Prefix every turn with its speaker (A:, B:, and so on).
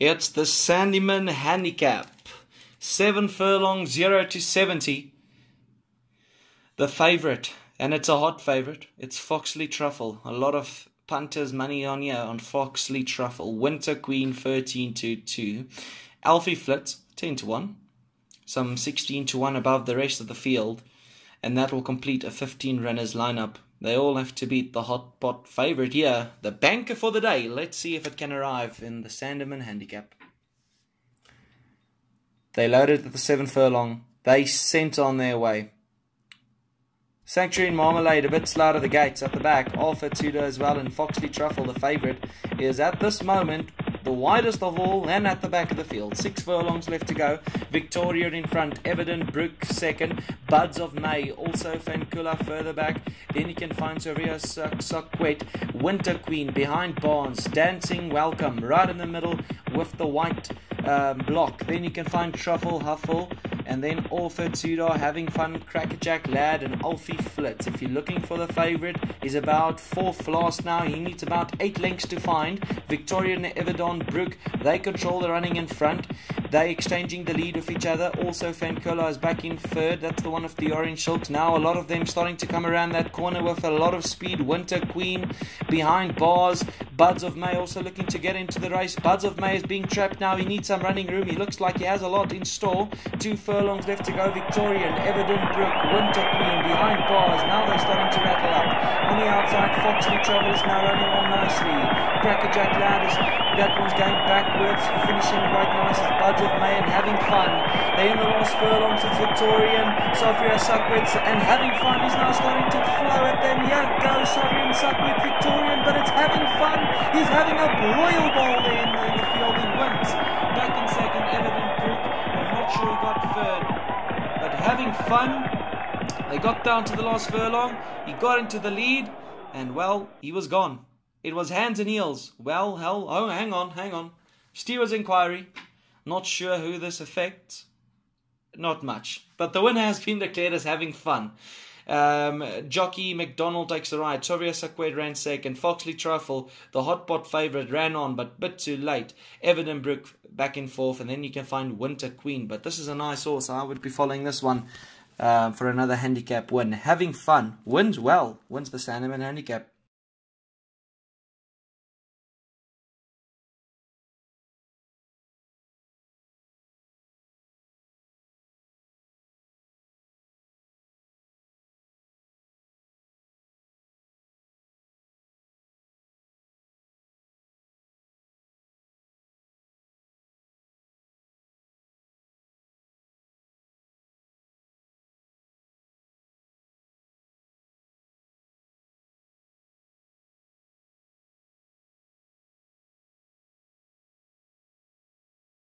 A: It's the Sandeman Handicap. Seven furlong, zero to 70. The favorite, and it's a hot favorite, it's Foxley Truffle. A lot of punters' money on here on Foxley Truffle. Winter Queen, 13 to 2. Alfie Flitz, 10 to 1. Some 16 to 1 above the rest of the field. And that will complete a 15 runners lineup. They all have to beat the hot pot favorite here, the banker for the day. Let's see if it can arrive in the Sandeman handicap. They loaded at the seven furlong. They sent on their way. Sanctuary and Marmalade a bit slow of the gates at the back. Alpha Tudor as well and Foxley Truffle, the favourite, is at this moment the widest of all and at the back of the field. Six furlongs left to go. Victoria in front, Everton Brook second, Buds of May, also Fancula further back. Then you can find Soria Sakwet, Winter Queen behind Barnes, Dancing Welcome right in the middle with the white um, block. Then you can find Truffle Huffle and then Alfred Tudor having fun, Crackerjack Lad and Alfie Flitz. If you're looking for the favourite, he's about fourth last now. He needs about eight lengths to find. Victoria and Everton Brook, they control the running in front. They exchanging the lead with each other. Also, Fancola is back in third. That's the one of the orange silks. Now, a lot of them starting to come around that corner with a lot of speed. Winter Queen behind bars. Buds of May also looking to get into the race. Buds of May is being trapped now. He needs some running room. He looks like he has a lot in store. Two furlongs left to go. Victorian, Everton Brook, Winter Queen behind bars. Now Foxley Truffle now running on nicely. Crackerjack Lad is that one's going backwards, finishing quite nice. Buds of May and having fun. They in the last furlong to Victorian, Sophia Suckwitz, and having fun. He's now starting to flow at them. Yeah, go and Suckwitz, Victorian, but it's having fun. He's having a royal ball there in the, in the field and wins. Back in second, Everton Brook. I'm not sure he got third, but having fun. They got down to the last furlong. He got into the lead, and well, he was gone. It was hands and heels. Well, hell, oh, hang on, hang on. Stewards inquiry. Not sure who this affects. Not much. But the winner has been declared as having fun. Um, Jockey McDonald takes the ride. Tovia Sakwed ran second. Foxley Truffle, the hot pot favourite, ran on, but bit too late. Everton Brook back and forth, and then you can find Winter Queen. But this is a nice horse. I would be following this one uh, for another handicap win. Having fun. Wins well. Wins the Sandeman handicap.